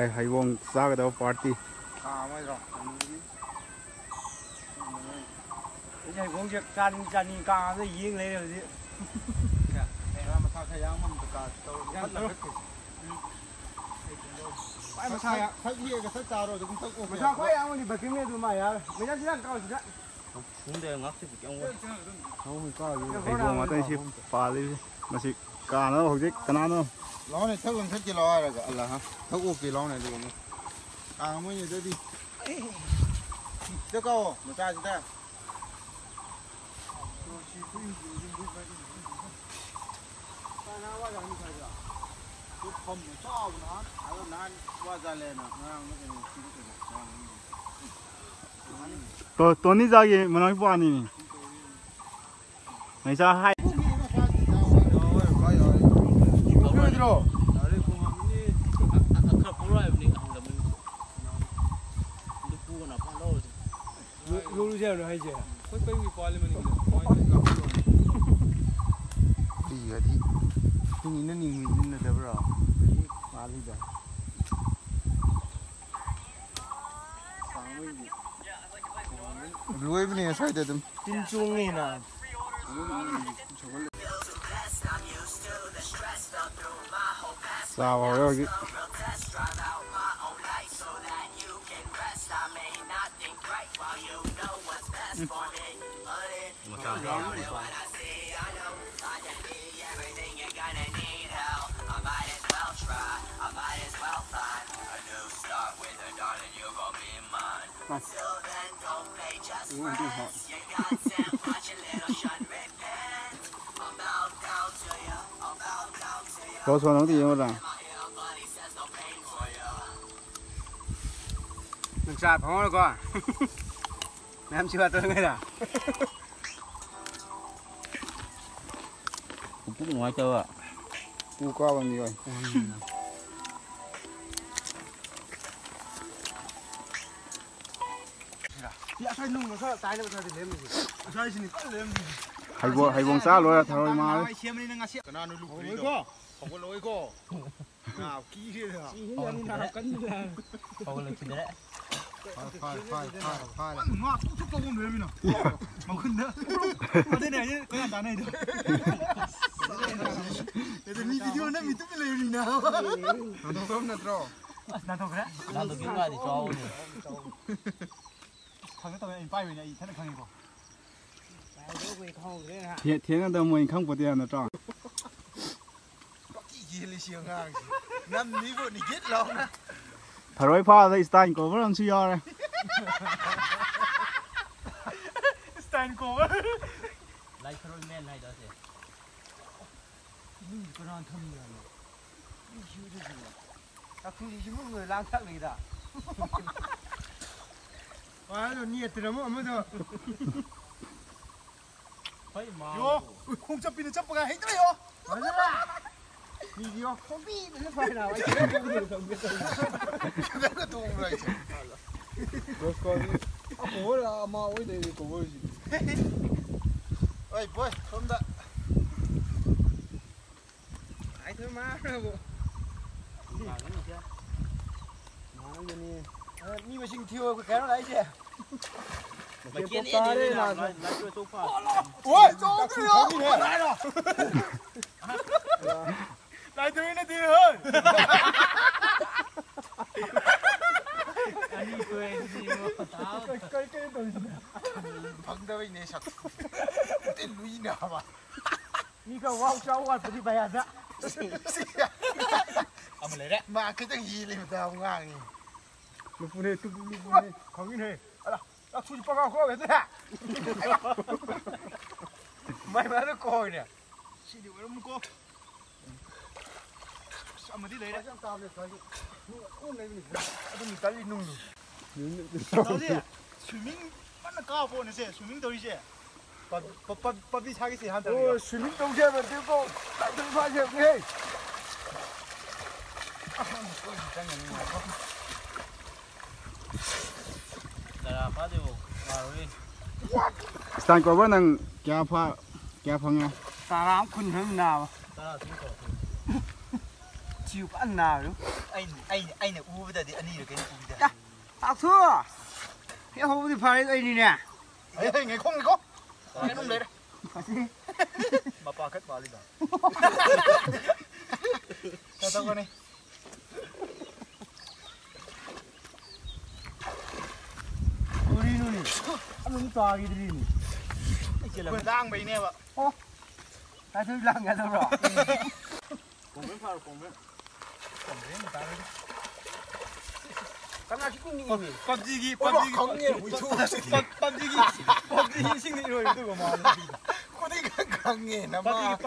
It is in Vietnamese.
ꯍꯩ ꯍꯩꯕꯣꯡ ꯆꯥꯒꯗꯕ ꯄꯥꯔꯇꯤ ꯍꯩꯕꯣꯡꯁꯦ ꯆꯥꯅꯤꯡ ꯆꯥꯅꯤꯡ ꯀꯥꯡꯗ ꯌꯦꯡ ꯂꯩꯔꯦ ꯍꯧꯖꯤꯛ ꯃꯁꯥ ꯈꯔ ꯌꯥꯡꯕ ꯑꯝꯇ ꯀꯥ ꯇꯧꯔꯒ ꯃꯁꯥ ꯈꯔ ꯌꯦꯡꯉꯒ ꯈꯔ ꯆꯥꯔꯣ ꯑꯗꯨꯝ ꯈꯛ ꯑꯣ ꯃꯁꯥ ꯈ꯭ꯋꯥꯏ ꯌꯥꯡꯕꯗꯤ ꯕꯀꯤꯡꯅꯦ ꯑꯗꯨꯝ ꯃꯥ ꯌꯥꯔꯦ ꯃꯩꯖꯥ ꯁꯤꯗ ꯀꯥꯎ ꯁꯤꯗ ꯈꯪꯗꯦ ꯉꯥꯛꯇꯤ ꯈꯤꯇꯪ ꯑꯣꯏ ꯍꯩꯕꯣꯡ ꯉꯥꯛꯇꯅꯤ ꯁꯤ ꯄꯥꯜꯂꯤꯁꯦ ꯃꯁꯤ ꯀꯥꯅꯅꯣ ꯍꯧꯖꯤꯛ ꯀꯅꯥꯅꯣ ꯂꯥꯎꯅꯦ ꯊꯛ ꯂꯪꯊꯠꯀꯤ ꯂꯥꯎ ꯍꯥꯏꯔꯒ ꯑꯜꯂ ꯍꯥ ꯊꯛ ꯑꯣꯛꯀꯤ ꯂꯥꯎꯅꯦ ꯑꯗꯨꯒ ꯀꯥꯡ ꯃꯣꯏꯅ ꯑꯗꯨꯗꯤ ꯁꯤꯗ ꯀꯥꯎꯑꯣ ꯃꯆꯥꯁꯤꯗ tôi tôi nghĩ ra gì mà nói qua này này sao hay ona panloz. Yolu ya no hayje. Koi koi mi parliament ni. Point ka ko. Di ya di. Ni na ni ni na da bra. Ma li da. Blue 我站这儿了。看，稳定好。高传能地有咱。那摘棚了，哥。Nem sivatolunk rá? Cũng ngoài chơi ạ. Cú co bằng gì rồi? Hay vô hay vòng xa rồi thằng ơi mà. Đấy lối co không có lối co nào kỹ thế hả không có lối kỹ đấy thiên thiên anh đâu mình không có tiền nữa trò gì là xiềng hàng năm ní vợ đi giết lòng đó Paroi pa da Stein vẫn vran si yare. Stein ko. Lai paroi men lai da se. Ni ko ran tham ni yare. Ni ju ju ju. Ta phu ji mu người lang thak ni da. Wa lo ni tra mo mo do. Pai ma. Yo, không chấp bình kung chapin chapga hei tra yo video không biết phải nào anh không biết không biết không biết không biết Los colores. Ahora ama hoy de cowboy. Ôi boy, không đã. Ai thôi mà bộ. Mà nó như nè. Ni mà sinh thiêu cái cái nó đấy chứ. Mà kia đi là là chơi sofa. Ôi, chỗ kia. Lại rồi. er du inde i din hund? 아니 이거 이거 다음 깔깔 돌리냐 방담이 내샷. 그때 루이 나와 니가 와우샤우가 둘이 봐야 돼 아무래도 마 그냥 이리보다 왕이. 루프네 루프네 강인해. 알아 나 수지 빠가 그거 왜 그래? 많을 거이네 시리 왜 묶어 amadi le ra ta le ka ko le ni adu ni tali nung lu tao de swimming man ka fo ne se swimming doi se pa pa pa bi sa gi se han ta o swimming doi se ba de ko ta de ba je ne Stan có vấn năng kia pha kia phong nghe. Ta làm khuyên hướng nào? Ta là chúng tôi chiu ăn nào đúng. Anh anh anh là u với giờ thì anh đi được cái u bây giờ tao thưa. Cái hôm thì phải anh đi nè. Ấy thì ngày không ngày không. Cái không đấy đấy mà pa kết bà đi bà tao tao con này. Đi luôn đi ăn uống to đi đi đi quần giang bị nè vợ 但是浪个都少。我们怕，我们。 깐나 식군이 깜찍이 깜찍이 강렬 깜찍이 깜찍이 식는 이거 이거 뭐 하는 거 야? 코디가 강렬 남아